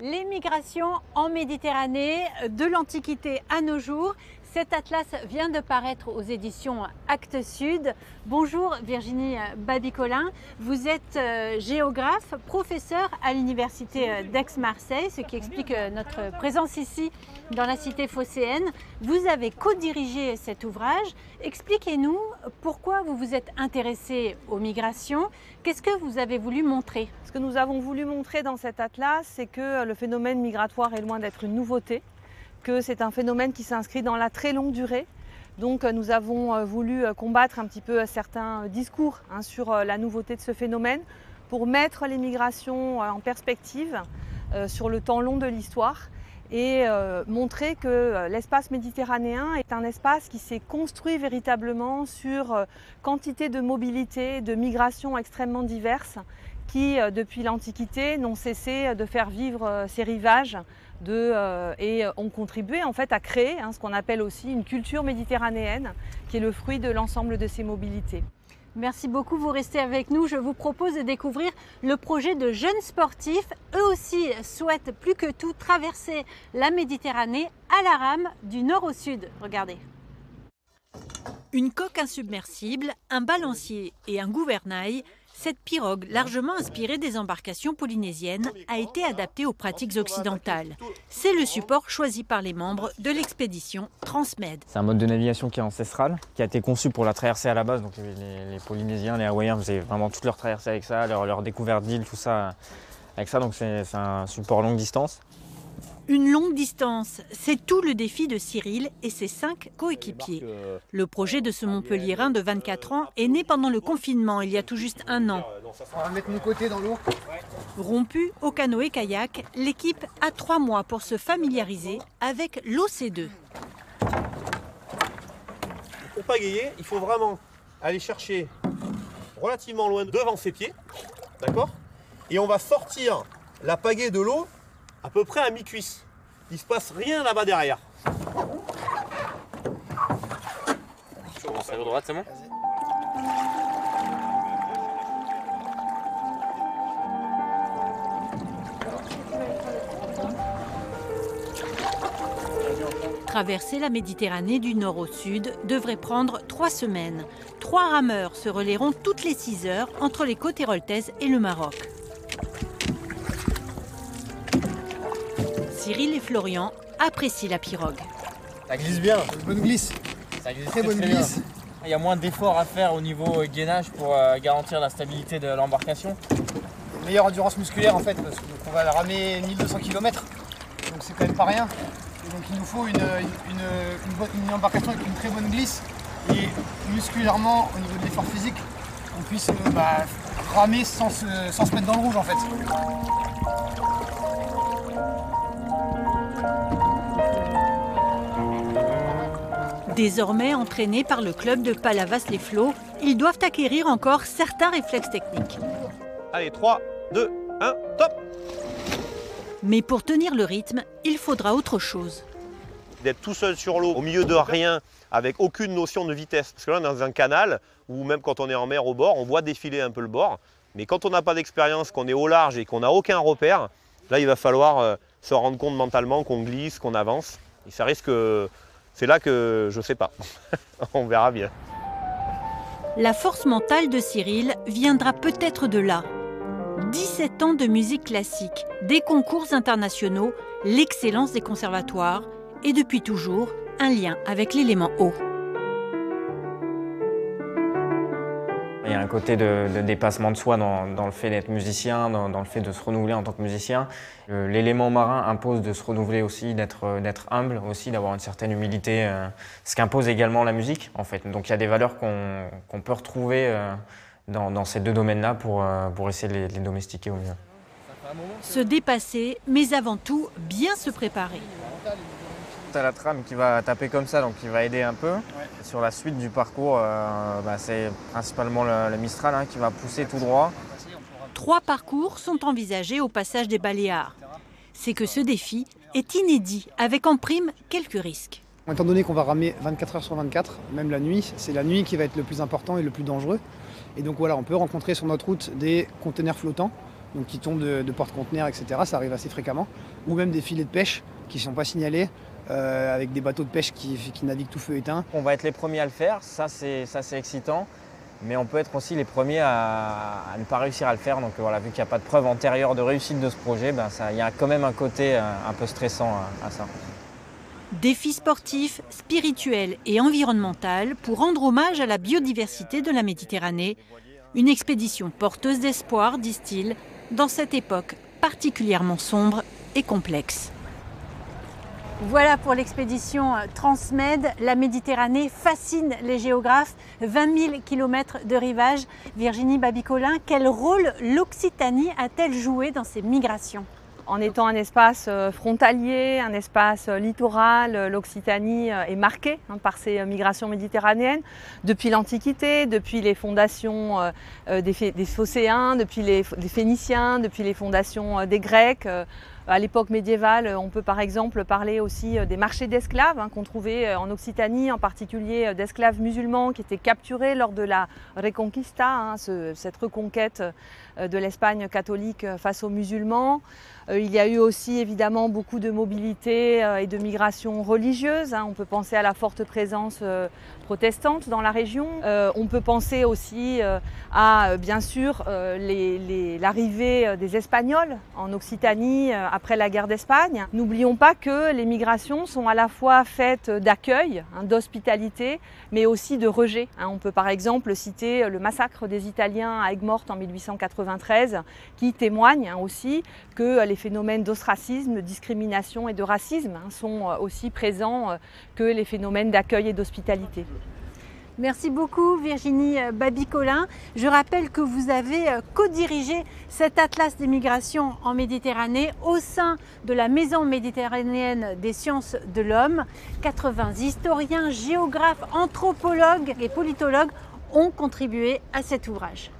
Les migrations en Méditerranée, de l'Antiquité à nos jours. Cet atlas vient de paraître aux éditions Actes Sud. Bonjour Virginie Babicolin, vous êtes euh, géographe, professeur à l'Université euh, d'Aix-Marseille, ce qui explique euh, notre présence ici dans la cité phocéenne. Vous avez co-dirigé cet ouvrage. Expliquez-nous pourquoi vous vous êtes intéressé aux migrations. Qu'est-ce que vous avez voulu montrer? Ce que nous avons voulu montrer dans cet atlas, c'est que le phénomène migratoire est loin d'être une nouveauté que c'est un phénomène qui s'inscrit dans la très longue durée. Donc euh, nous avons euh, voulu euh, combattre un petit peu certains discours hein, sur la nouveauté de ce phénomène pour mettre les migrations en perspective sur le temps long de l'histoire et montrer que l'espace méditerranéen est un espace qui s'est construit véritablement sur quantité de mobilité, de migrations extrêmement diverses qui, depuis l'Antiquité, n'ont cessé de faire vivre ces rivages euh, et ont contribué en fait à créer hein, ce qu'on appelle aussi une culture méditerranéenne qui est le fruit de l'ensemble de ces mobilités. Merci beaucoup, vous restez avec nous. Je vous propose de découvrir le projet de jeunes sportifs. Eux aussi souhaitent plus que tout traverser la Méditerranée à la rame du nord au sud. Regardez. Une coque insubmersible, un balancier et un gouvernail, cette pirogue, largement inspirée des embarcations polynésiennes, a été adaptée aux pratiques occidentales. C'est le support choisi par les membres de l'expédition Transmed. C'est un mode de navigation qui est ancestral, qui a été conçu pour la traversée à la base. Donc les, Polynésiens, les Hawaïens faisaient vraiment toute leur traversée avec ça, leur, découverte d'îles, tout ça avec ça. Donc c'est un support longue distance. Une longue distance, c'est tout le défi de Cyril et ses cinq coéquipiers. Le projet de ce Montpellierin de 24 ans est né pendant le confinement, il y a tout juste un an. On va mettre mon côté dans l'eau. Rompu au canoë-kayak, l'équipe a trois mois pour se familiariser avec l'OC2. Pour pagayer, il faut vraiment aller chercher relativement loin devant ses pieds, d'accord? Et on va sortir la pagaie de l'eau à peu près à mi-cuisse. Il se passe rien là-bas derrière. Je commence à droite, c'est bon Traverser la Méditerranée du nord au sud devrait prendre trois semaines. Trois rameurs se relayeront toutes les six heures entre les côtes héroltaises et le Maroc. Cyril et Florian apprécient la pirogue. Ça glisse bien. Une bonne glisse. Ça glisse très, bonne glisse. Il y a moins d'efforts à faire au niveau euh, gainage pour euh, garantir la stabilité de l'embarcation. Meilleure endurance musculaire en fait, parce qu'on va ramer 1200 km, donc c'est quand même pas rien. donc il nous faut une, une, embarcation avec une très bonne glisse et musculairement au niveau de l'effort physique, on puisse euh, bah, ramer sans se, sans se mettre dans le rouge en fait. Désormais entraînés par le club de Palavas-les-Flots, ils doivent acquérir encore certains réflexes techniques. Allez, 3, 2, 1, top Mais pour tenir le rythme, il faudra autre chose. D'être tout seul sur l'eau, au milieu de rien, avec aucune notion de vitesse. Parce que là, on est dans un canal, ou même quand on est en mer au bord, on voit défiler un peu le bord. Mais quand on n'a pas d'expérience, qu'on est au large et qu'on n'a aucun repère, là, il va falloir euh, se rendre compte mentalement qu'on glisse, qu'on avance. Et ça risque c'est là que je ne sais pas. On verra bien. La force mentale de Cyril viendra peut-être de là. 17 ans de musique classique, des concours internationaux, l'excellence des conservatoires et depuis toujours un lien avec l'élément haut. Il y a un côté de, dépassement de soi dans, le fait d'être musicien, dans, le fait de se renouveler en tant que musicien. L'élément marin impose de se renouveler aussi, d'être humble aussi, d'avoir une certaine humilité, euh, ce qu'impose également la musique en fait. Donc il y a des valeurs qu'on peut retrouver euh, dans, ces deux domaines-là euh, pour essayer de les domestiquer au mieux. Se dépasser, mais avant tout bien se préparer la trame qui va taper comme ça, donc qui va aider un peu. Sur la suite du parcours, euh, bah, c'est principalement le, Mistral hein, qui va pousser tout droit. Trois parcours sont envisagés au passage des Baléares. C'est que ce défi est inédit, avec en prime quelques risques. Étant donné qu'on va ramer 24 heures sur 24, même la nuit, c'est la nuit qui va être le plus important et le plus dangereux. Et donc voilà, on peut rencontrer sur notre route des conteneurs flottants donc qui tombent de, porte-conteneurs, etc. Ça arrive assez fréquemment. Ou même des filets de pêche qui ne sont pas signalés, euh, avec des bateaux de pêche qui, naviguent tout feu éteint. On va être les premiers à le faire, ça c'est excitant, mais on peut être aussi les premiers à, ne pas réussir à le faire. Donc voilà, vu qu'il n'y a pas de preuve antérieure de réussite de ce projet, ben, il y a quand même un côté euh, un, peu stressant à, ça. Défi sportif, spirituel et environnemental pour rendre hommage à la biodiversité de la Méditerranée. Une expédition porteuse d'espoir, disent-ils, dans cette époque particulièrement sombre et complexe. Voilà pour l'expédition Transmed. La Méditerranée fascine les géographes. 20 000 km de rivage. Virginie Babicolin, quel rôle l'Occitanie a-t-elle joué dans ces migrations? En étant un espace euh, frontalier, un espace euh, littoral, euh, l'Occitanie est marquée hein, par ces migrations méditerranéennes depuis l'Antiquité, depuis les fondations des, Phocéens, depuis les, Phéniciens, depuis les fondations des Grecs. À l'époque médiévale, on peut par exemple parler aussi des marchés d'esclaves hein, qu'on trouvait en Occitanie, en particulier d'esclaves musulmans qui étaient capturés lors de la Reconquista, hein, cette reconquête de l'Espagne catholique face aux musulmans. Euh, il y a eu aussi évidemment beaucoup de mobilité euh, et de migration religieuse. Hein. On peut penser à la forte présence euh, protestante dans la région. On peut penser aussi à bien sûr l'arrivée des Espagnols en Occitanie après la guerre d'Espagne. N'oublions pas que les migrations sont à la fois faites d'accueil, hein, d'hospitalité, mais aussi de rejet. Hein. On peut par exemple citer le massacre des Italiens à Aigues-Mortes en 1893 qui témoigne aussi que les phénomènes d'ostracisme, de discrimination et de racisme hein, sont euh, aussi présents euh, que les phénomènes d'accueil et d'hospitalité. Merci beaucoup Virginie euh, Babicolin. Je rappelle que vous avez co-dirigé cet atlas des migrations en Méditerranée au sein de la Maison méditerranéenne des sciences de l'homme. 80 historiens, géographes, anthropologues et politologues ont contribué à cet ouvrage.